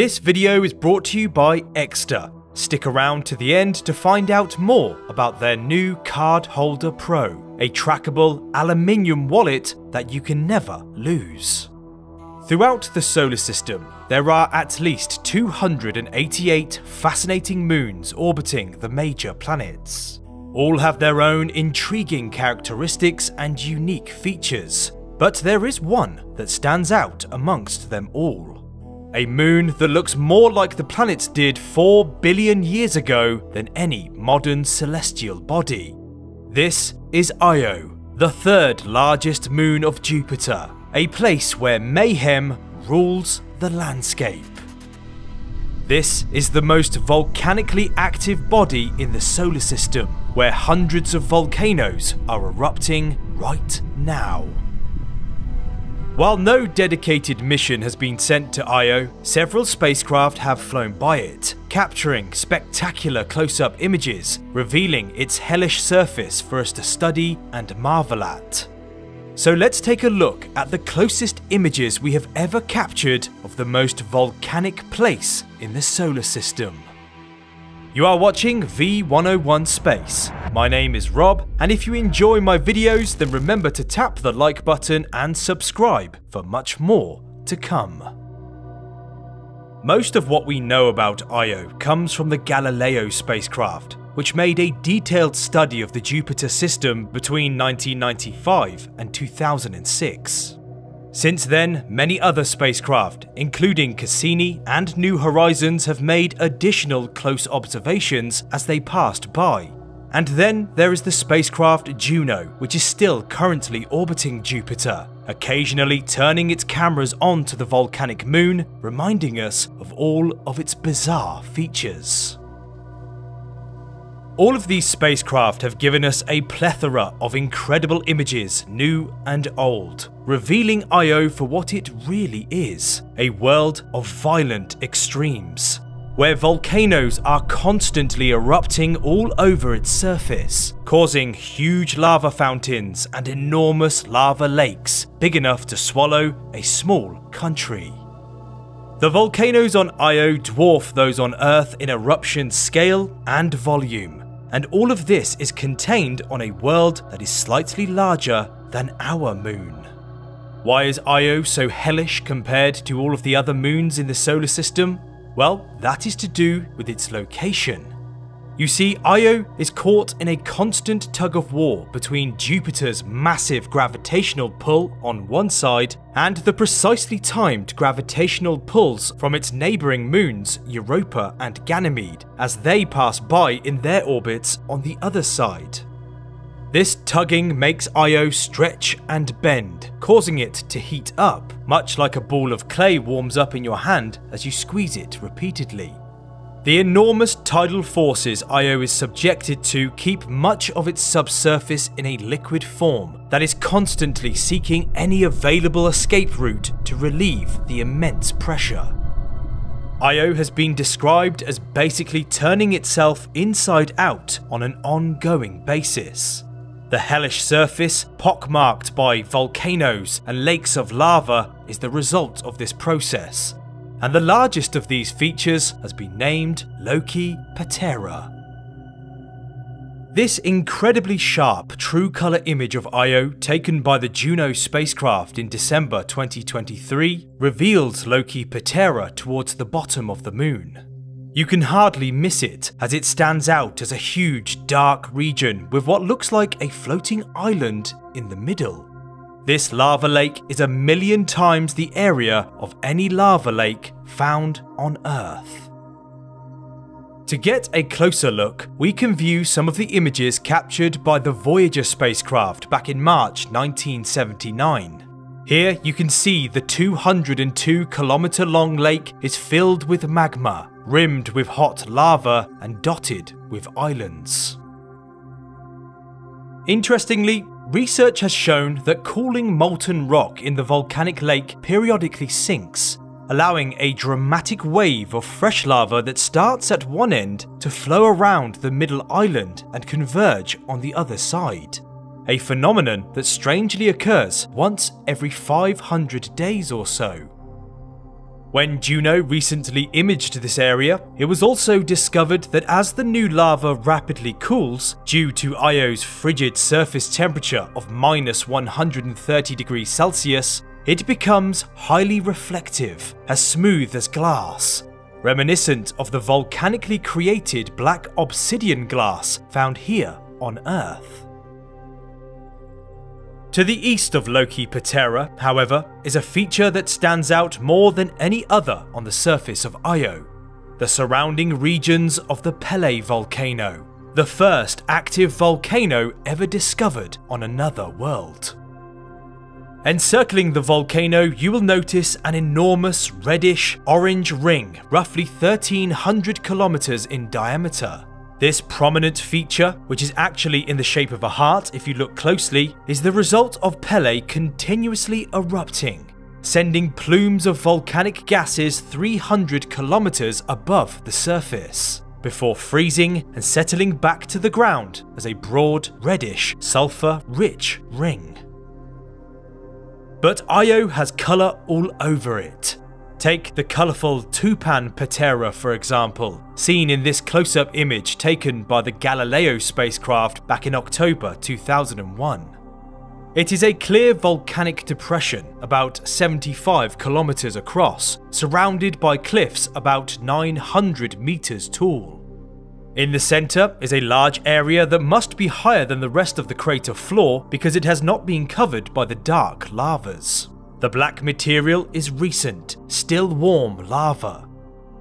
This video is brought to you by Ekster. Stick around to the end to find out more about their new Card Holder Pro, a trackable aluminium wallet that you can never lose. Throughout the solar system, there are at least 288 fascinating moons orbiting the major planets. All have their own intriguing characteristics and unique features, but there is one that stands out amongst them all. A moon that looks more like the planets did 4 billion years ago than any modern celestial body. This is Io, the third largest moon of Jupiter, a place where mayhem rules the landscape. This is the most volcanically active body in the solar system, where hundreds of volcanoes are erupting right now. While no dedicated mission has been sent to Io, several spacecraft have flown by it, capturing spectacular close-up images, revealing its hellish surface for us to study and marvel at. So let's take a look at the closest images we have ever captured of the most volcanic place in the solar system. You are watching V101 Space. My name is Rob, and if you enjoy my videos, then remember to tap the like button and subscribe for much more to come. Most of what we know about Io comes from the Galileo spacecraft, which made a detailed study of the Jupiter system between 1995 and 2006. Since then, many other spacecraft, including Cassini and New Horizons, have made additional close observations as they passed by. And then there is the spacecraft Juno, which is still currently orbiting Jupiter, occasionally turning its cameras onto the volcanic moon, reminding us of all of its bizarre features. All of these spacecraft have given us a plethora of incredible images, new and old, revealing Io for what it really is a world of violent extremes, where volcanoes are constantly erupting all over its surface, causing huge lava fountains and enormous lava lakes big enough to swallow a small country. The volcanoes on Io dwarf those on Earth in eruption scale and volume, and all of this is contained on a world that is slightly larger than our moon. Why is Io so hellish compared to all of the other moons in the solar system? Well, that is to do with its location. You see, Io is caught in a constant tug of war between Jupiter's massive gravitational pull on one side and the precisely timed gravitational pulls from its neighbouring moons Europa and Ganymede as they pass by in their orbits on the other side. This tugging makes Io stretch and bend, causing it to heat up, much like a ball of clay warms up in your hand as you squeeze it repeatedly. The enormous tidal forces Io is subjected to keep much of its subsurface in a liquid form that is constantly seeking any available escape route to relieve the immense pressure. Io has been described as basically turning itself inside out on an ongoing basis. The hellish surface, pockmarked by volcanoes and lakes of lava, is the result of this process, and the largest of these features has been named Loki Patera. This incredibly sharp true colour image of Io taken by the Juno spacecraft in December 2023 reveals Loki Patera towards the bottom of the moon. You can hardly miss it as it stands out as a huge dark region with what looks like a floating island in the middle. This lava lake is a million times the area of any lava lake found on Earth. To get a closer look, we can view some of the images captured by the Voyager spacecraft back in March 1979. Here you can see the 202 kilometer long lake is filled with magma, rimmed with hot lava and dotted with islands. Interestingly, Research has shown that cooling molten rock in the volcanic lake periodically sinks, allowing a dramatic wave of fresh lava that starts at one end to flow around the middle island and converge on the other side. A phenomenon that strangely occurs once every 500 days or so. When Juno recently imaged this area, it was also discovered that as the new lava rapidly cools, due to Io's frigid surface temperature of minus 130 degrees Celsius, it becomes highly reflective, as smooth as glass, reminiscent of the volcanically created black obsidian glass found here on Earth. To the east of Loki Patera, however, is a feature that stands out more than any other on the surface of Io the surrounding regions of the Pele volcano, the first active volcano ever discovered on another world. Encircling the volcano, you will notice an enormous reddish orange ring, roughly 1300 kilometers in diameter. This prominent feature, which is actually in the shape of a heart if you look closely, is the result of Pele continuously erupting, sending plumes of volcanic gases 300 kilometers above the surface, before freezing and settling back to the ground as a broad, reddish, sulfur rich ring. But Io has colour all over it, Take the colourful Tupan Patera for example, seen in this close-up image taken by the Galileo spacecraft back in October 2001. It is a clear volcanic depression about 75 kilometers across, surrounded by cliffs about 900 meters tall. In the center is a large area that must be higher than the rest of the crater floor because it has not been covered by the dark lavas. The black material is recent, still warm lava.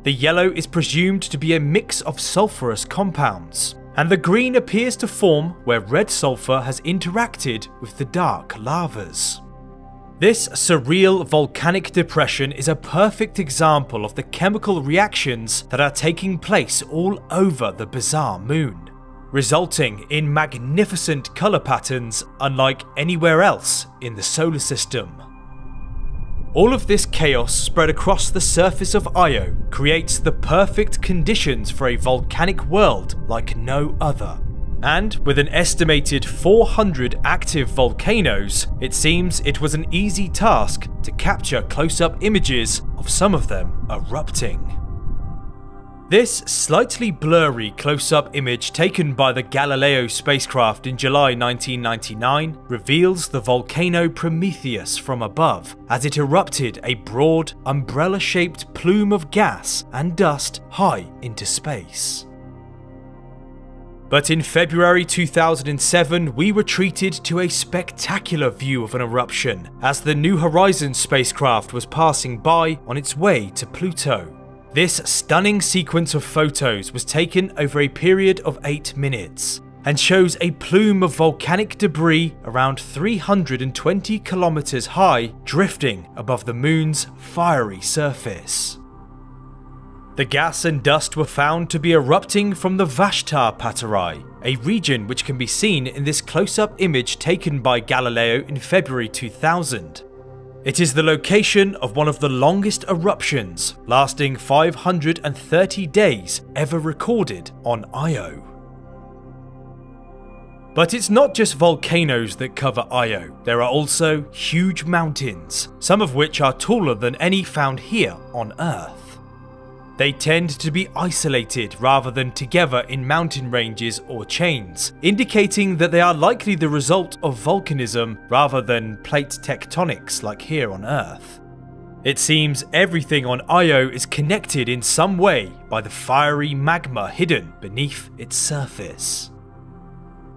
The yellow is presumed to be a mix of sulfurous compounds, and the green appears to form where red sulfur has interacted with the dark lavas. This surreal volcanic depression is a perfect example of the chemical reactions that are taking place all over the bizarre moon, resulting in magnificent colour patterns unlike anywhere else in the solar system. All of this chaos spread across the surface of Io creates the perfect conditions for a volcanic world like no other. And with an estimated 400 active volcanoes, it seems it was an easy task to capture close-up images of some of them erupting. This slightly blurry close-up image taken by the Galileo spacecraft in July 1999 reveals the volcano Prometheus from above as it erupted a broad, umbrella-shaped plume of gas and dust high into space. But in February 2007, we were treated to a spectacular view of an eruption as the New Horizons spacecraft was passing by on its way to Pluto. This stunning sequence of photos was taken over a period of 8 minutes and shows a plume of volcanic debris around 320 kilometers high drifting above the moon's fiery surface. The gas and dust were found to be erupting from the Tvashtar Paterae, a region which can be seen in this close-up image taken by Galileo in February 2000. It is the location of one of the longest eruptions, lasting 530 days ever recorded on Io. But it's not just volcanoes that cover Io, there are also huge mountains, some of which are taller than any found here on Earth. They tend to be isolated rather than together in mountain ranges or chains, indicating that they are likely the result of volcanism rather than plate tectonics like here on Earth. It seems everything on Io is connected in some way by the fiery magma hidden beneath its surface.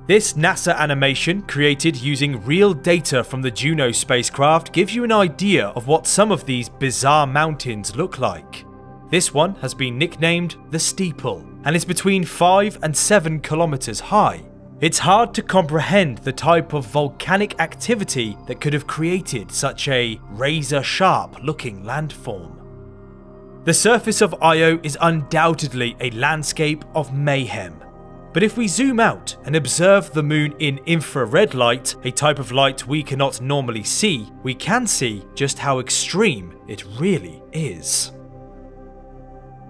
This NASA animation, created using real data from the Juno spacecraft, gives you an idea of what some of these bizarre mountains look like. This one has been nicknamed the Steeple and is between 5 and 7 kilometers high. It's hard to comprehend the type of volcanic activity that could have created such a razor sharp looking landform. The surface of Io is undoubtedly a landscape of mayhem. But if we zoom out and observe the moon in infrared light, a type of light we cannot normally see, we can see just how extreme it really is.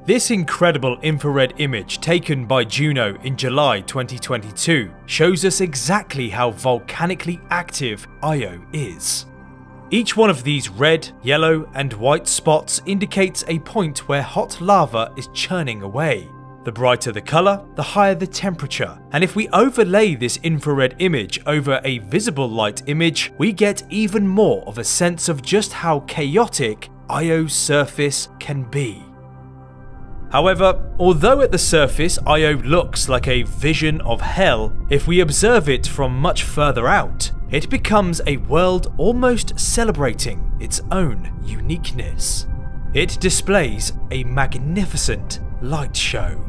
This incredible infrared image taken by Juno in July 2022 shows us exactly how volcanically active Io is. Each one of these red, yellow, and white spots indicates a point where hot lava is churning away. The brighter the colour, the higher the temperature, and if we overlay this infrared image over a visible light image, we get even more of a sense of just how chaotic Io's surface can be. However, although at the surface Io looks like a vision of hell, if we observe it from much further out, it becomes a world almost celebrating its own uniqueness. It displays a magnificent light show.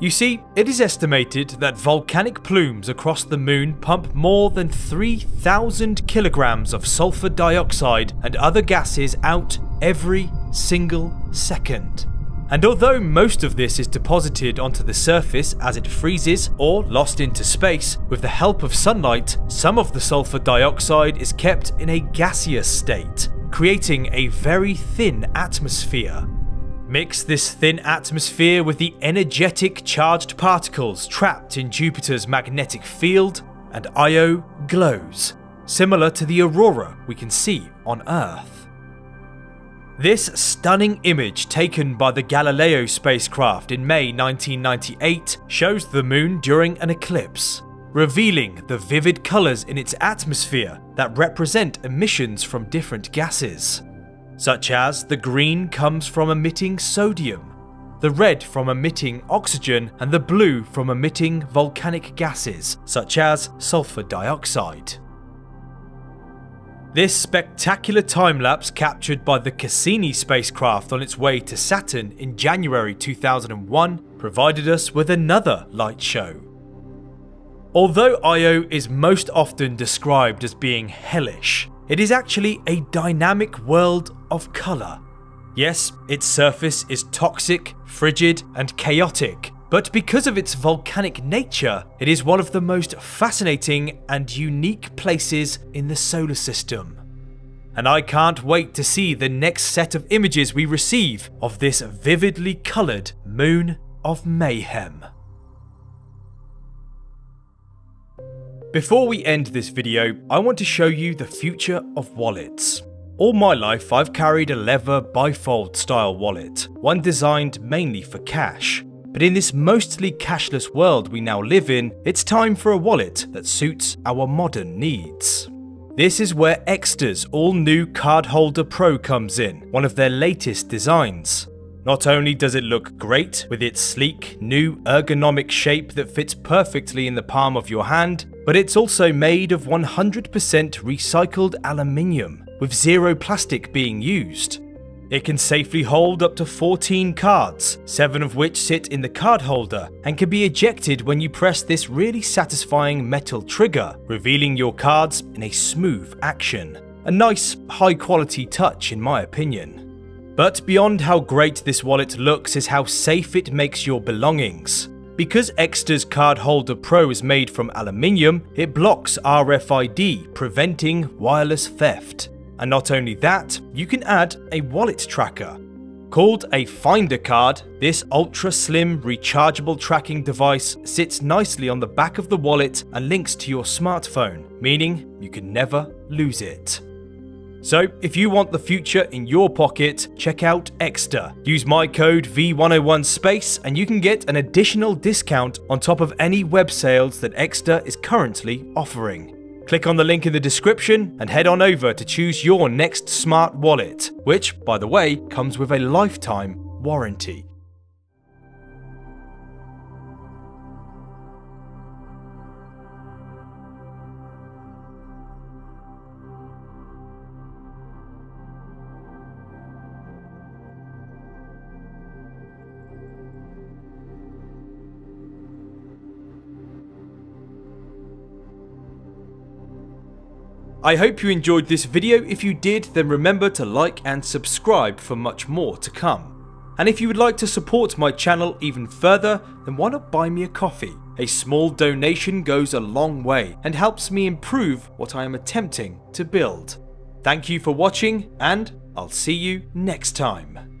You see, it is estimated that volcanic plumes across the moon pump more than 3,000 kilograms of sulfur dioxide and other gases out every single second. And although most of this is deposited onto the surface as it freezes or lost into space, with the help of sunlight, some of the sulfur dioxide is kept in a gaseous state, creating a very thin atmosphere. Mix this thin atmosphere with the energetic charged particles trapped in Jupiter's magnetic field, and Io glows, similar to the aurora we can see on Earth. This stunning image taken by the Galileo spacecraft in May 1998 shows the moon during an eclipse, revealing the vivid colours in its atmosphere that represent emissions from different gases, such as the green comes from emitting sodium, the red from emitting oxygen, and the blue from emitting volcanic gases, such as sulfur dioxide. This spectacular time lapse captured by the Cassini spacecraft on its way to Saturn in January 2001 provided us with another light show. Although Io is most often described as being hellish, it is actually a dynamic world of colour. Yes, its surface is toxic, frigid, and chaotic, but because of its volcanic nature, it is one of the most fascinating and unique places in the solar system. And I can't wait to see the next set of images we receive of this vividly coloured moon of mayhem. Before we end this video, I want to show you the future of wallets. All my life I've carried a leather bifold style wallet, one designed mainly for cash. But in this mostly cashless world we now live in, it's time for a wallet that suits our modern needs. This is where Ekster's all new Cardholder Pro comes in, one of their latest designs. Not only does it look great with its sleek, new ergonomic shape that fits perfectly in the palm of your hand, but it's also made of 100% recycled aluminium, with zero plastic being used. It can safely hold up to 14 cards, 7 of which sit in the card holder, and can be ejected when you press this really satisfying metal trigger, revealing your cards in a smooth action. A nice, high quality touch in my opinion. But beyond how great this wallet looks is how safe it makes your belongings. Because Ekster's Card Holder Pro is made from aluminium, it blocks RFID, preventing wireless theft. And not only that, you can add a wallet tracker. Called a Finder card, this ultra slim rechargeable tracking device sits nicely on the back of the wallet and links to your smartphone, meaning you can never lose it. So, if you want the future in your pocket, check out Ekster. Use my code V101SPACE and you can get an additional discount on top of any web sales that Ekster is currently offering. Click on the link in the description and head on over to choose your next smart wallet, which, by the way, comes with a lifetime warranty. I hope you enjoyed this video. If you did, then remember to like and subscribe for much more to come. And if you would like to support my channel even further, then why not buy me a coffee? A small donation goes a long way and helps me improve what I am attempting to build. Thank you for watching and I'll see you next time.